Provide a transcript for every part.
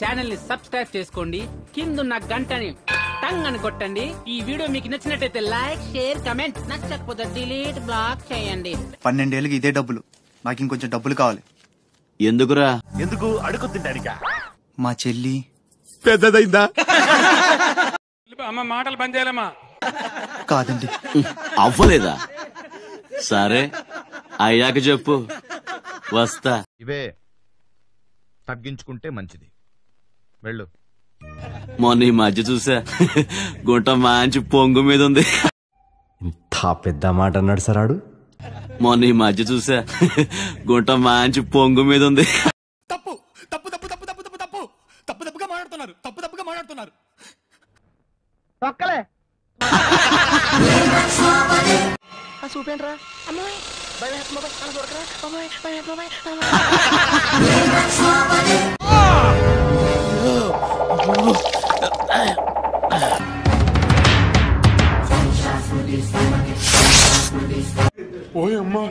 ఛానల్ని సబ్స్క్రైబ్ చేసుకోండి. కిందున్న గంటని టంగ్ అని కొట్టండి. ఈ వీడియో మీకు నచ్చినట్టయితే లైక్ షేర్ కమెంట్. నచ్చకపోతే డిలీట్ బ్లాక్ చేయండి. పన్నెండేళ్ళకి ఇదే డబ్బులు. నాకు ఇంకొంచెం డబ్బులు కావాలి. ఎందుకురా? ఎందుకు అడుగు తింటానికా? మా చెల్లి. పెద్దదైందా? అమ్మ మాటలు బంద్ చేయాలమ్మా. కాదండి. అవ్వలేదా? సరే అయ్యాక చెప్పు. వస్తా. ఇవే తగ్గించుకుంటే మంచిది. వెళ్ళు. మొన్న ఈ మధ్య చూసా. గుంట మంచి పొంగు మీద ఉంది. ఇంత పెద్ద మాట అన్నాడు సరాడు మొన్న ఈ మధ్య చూసా. గుంట మంచి పొంగు మీద ఉంది. తప్పు తప్పు తప్పు తప్పు తప్పు తప్పు తప్పు. తప్పు తప్పుగా మాట్లాడుతున్నారు. తప్పు తప్పుగా మాట్లాడుతున్నారు. ఓయమ్మా.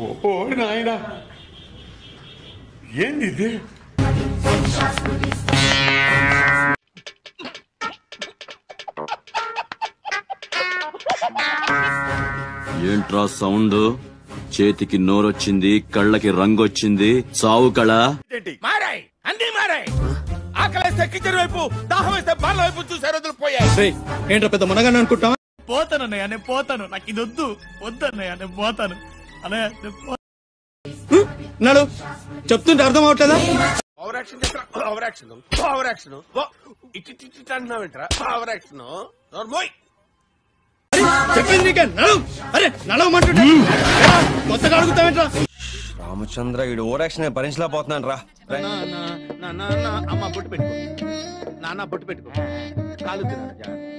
ఓ నాయన. ఏంది ఇది? ఏంట్రా సౌండ్? చేతికి నోరొచ్చింది కళ్ళకి రంగొచ్చింది. చావు కళ. ఏంటి మారాయి. అన్ని మారాయి. ఆకలేస్తే కిచెన్ వైపు దాహం వేస్తే బాల వైపు చూసే రోజులు పోయాయి. ఏంట్రా పెద్ద మునగాని అనుకుంటావా? పోతాను అన్నయ్య నేను పోతాను. నాకు ఇది వద్దు. వద్దు అన్నయ్య నేను పోతాను. అన్నయ్య నేను పో- నడు. చెప్తుంటే అర్థం అవట్లేదా? ఓవర్ యాక్షన్ చేస్తా ఓవర్ యాక్షన్ ఓవర్ యాక్షన్ ఇటు ఇటు ఇటు అంటున్నావేంట్రా? ఓవర్ యాక్షన్ నోర్మోయ్ చెప్పింది నీకే. నడు. అరే నడవమంటుంటే. కొత్తగా అడుగుతావేంట్రా? రామచంద్ర వీడు ఓరాక్షన్ భరించలేకపోతున్నాను రా అమ్మ బొట్టు పెట్టుకో. నాన్న బొట్టు పెట్టుకో. కాలు తిన్నాను